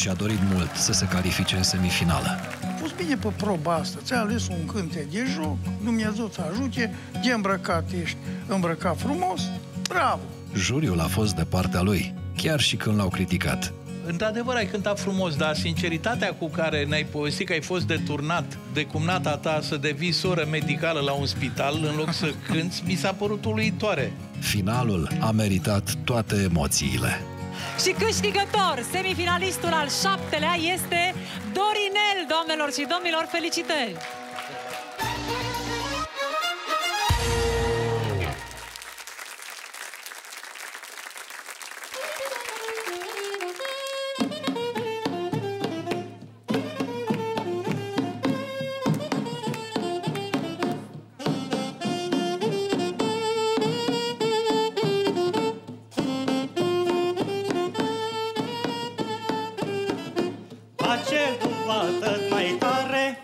și-a dorit mult să se califice în semifinală. A fost bine pe proba asta, ți-a ales un cântec de joc, Dumnezeu să ajute, de îmbrăcat ești îmbrăcat frumos, bravo! Juriul a fost de partea lui, chiar și când l-au criticat. Într-adevăr, ai cântat frumos, dar sinceritatea cu care ne-ai povestit că ai fost deturnat de cumnata ta să devii soră medicală la un spital în loc să cânți, mi s-a părut uluitoare. Finalul a meritat toate emoțiile. Și câștigător, semifinalistul al șaptelea este Dorinel, doamnelor și domnilor, felicitări! Face duvată mai tare.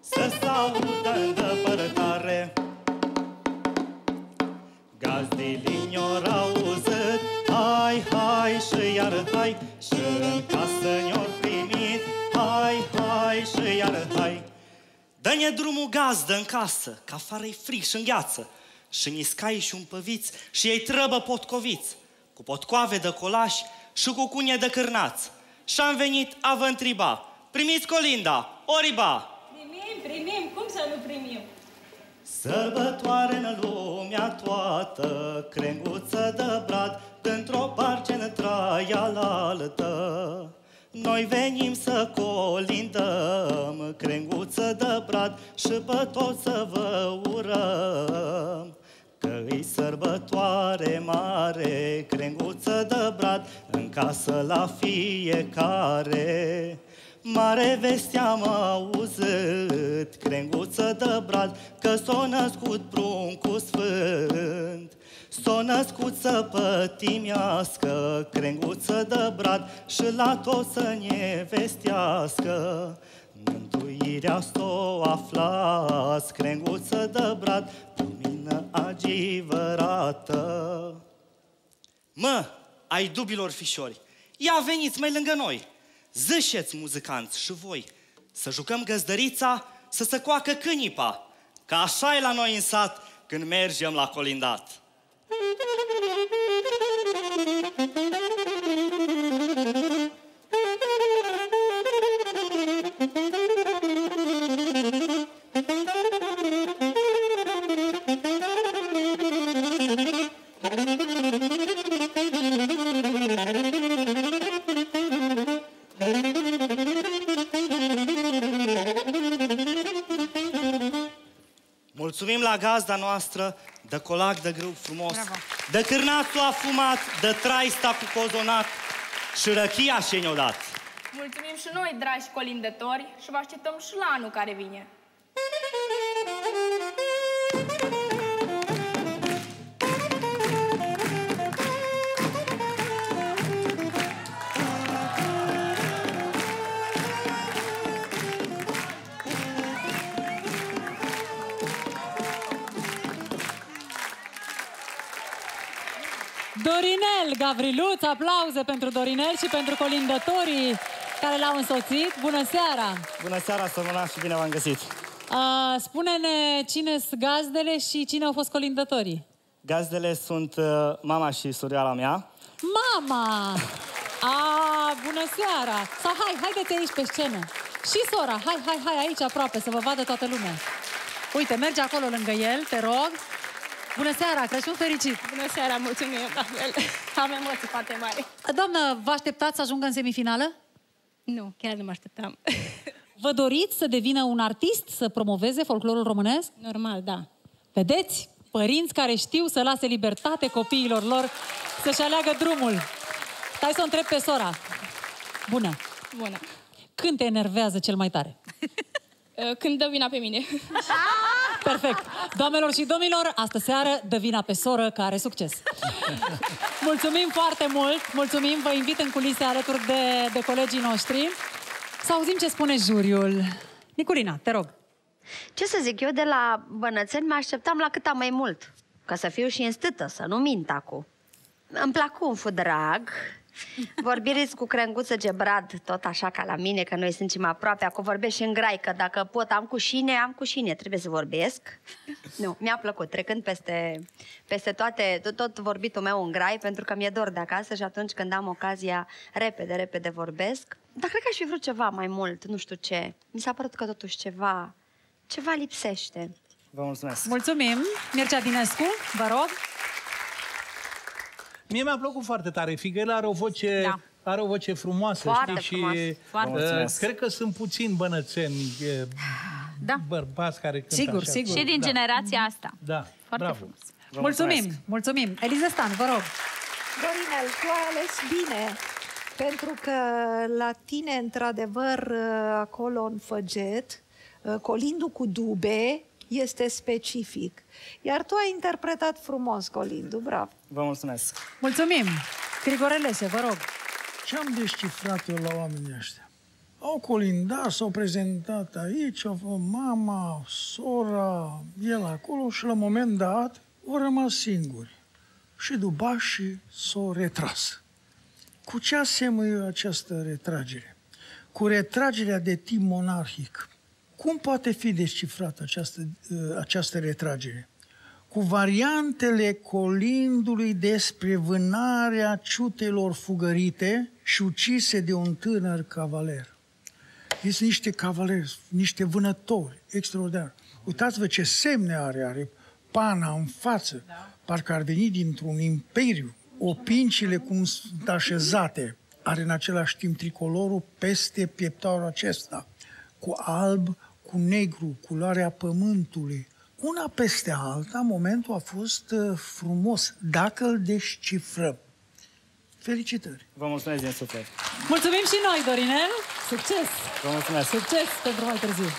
Să s-audă îndepărtare Gazdii linior auzit Hai, hai și iar hai Și în casă ne-or primit Hai, hai și iar hai Dă-ne drumul gazdă în casă Că afară-i frig și îngheață. Și niscai și un păviț Și ei trăbă potcoviți. Cu potcoave de colași și cu cunie de cârnați Și-am venit a vă întriba Primiți colinda, oriba Primim, primim, cum să nu primim? Sărbătoare în lumea toată, crenguță de brad, dintr-o parce în traia la altă. Noi venim să colindăm, crenguță de brad, și pe toți să vă urăm. Că-i sărbătoare mare, crenguță de brad, în casă la fiecare. Mare veste am auzit, crenguță de brad, că s-a născut pruncul sfânt. S-a născut să pătimească, crenguță de brad, și la tot să ne vestească. Mântuirea s-o aflați, crenguță de brad, lumină agivărată. Mă, ai dubilor fișori, ia veniți mai lângă noi! Zâșeți, muzicanți, și voi, să jucăm găzdărița, să se coacă cânipa, că așa e la noi în sat când mergem la colindat. Mulțumim la gazda noastră de colac de grâu frumos, Bravo. de cârnațul afumat, de traista cu cozonat și răchia și ne-o dat. Mulțumim și noi, dragi colindători, și vă așteptăm și la anul care vine. Dorinel Gavriluț, aplauze pentru Dorinel și pentru colindătorii care l-au însoțit. Bună seara! Bună seara, Sămâna, și bine v-am găsit! Uh, spune-ne cine sunt gazdele și cine au fost colindătorii. Gazdele sunt uh, mama și surioara mea. Mama! A, bună seara! Sau hai, haideți aici pe scenă. Și sora, hai, hai, hai aici aproape să vă vadă toată lumea. Uite, merge acolo lângă el, te rog. Bună seara, Crăciun fericit! Bună seara, mulțumim, la fel. Am emoții foarte mari. Doamnă, vă așteptați să ajungă în semifinală? Nu, chiar nu mă așteptam. Vă doriți să devină un artist, să promoveze folclorul românesc? Normal, da. Vedeți? Părinți care știu să lase libertate copiilor lor să-și aleagă drumul. Stai să o întreb pe sora. Bună. Bună. Când te enervează cel mai tare? Uh, Când dă vina pe mine. Perfect. Doamnelor și domnilor, astă seară dă vina pe soră care are succes. Mulțumim foarte mult, mulțumim, vă invit în culise alături de, de colegii noștri. Să auzim ce spune juriul. Niculina, te rog. Ce să zic, eu de la bănățeni mă așteptam la câta mai mult. Ca să fiu și înstâtă, să nu mint acum. Îmi plac un fu drag Vorbiți cu crenguță gebrad, tot așa ca la mine, că noi suntem aproape. Acum vorbesc și în grai, că dacă pot, am cu șine, am cu șine, trebuie să vorbesc. Nu, mi-a plăcut, trecând peste, peste toate, tot, tot vorbitul meu în grai, pentru că mi-e dor de acasă și atunci când am ocazia, repede, repede vorbesc. Dar cred că aș fi vrut ceva mai mult, nu știu ce. Mi s-a părut că totuși ceva, ceva lipsește. Vă mulțumesc. Mulțumim. Mircea Dinescu, vă rog. Mie mi-a plăcut foarte tare. Figel are o voce, Da. are o voce frumoasă, Foarte știi? frumoasă. Și Foarte. uh, Mulțumesc. cred că sunt puțini bănățeni, e, Da. bărbați care cântă Sigur, așa. sigur. Și din da. generația asta. Da, Foarte bravo. frumos. Vă mulțumim, mulțumesc. mulțumim. Eliza Stan, vă rog. Dorinel, tu ai ales bine, pentru că la tine, într-adevăr, acolo în Făget, colindu cu dube este specific. Iar tu ai interpretat frumos colindu, bravo. Vă mulțumesc. Mulțumim. Grigorelese, vă rog. Ce am descifrat eu la oamenii ăștia? Au colindat, s-au prezentat aici, au fost mama, sora, el acolo și la un moment dat au rămas singuri. Și după și s-au retras. Cu ce asemănă această retragere? Cu retragerea de tip monarhic. Cum poate fi descifrată această, uh, această retragere? Cu variantele colindului despre vânarea ciutelor fugărite și ucise de un tânăr cavaler. Este niște cavaleri, niște vânători extraordinari. Uitați-vă ce semne are, are pana în față, da. parcă ar veni dintr-un imperiu. Opincile cum sunt așezate, are în același timp tricolorul peste pieptarul acesta, cu alb, cu negru, culoarea pământului. Una peste alta, momentul a fost uh, frumos, dacă îl descifrăm. Felicitări! Vă mulțumesc din suflet. Mulțumim și noi, Dorinel. Succes! Vă mulțumesc. Succes pentru mai târziu.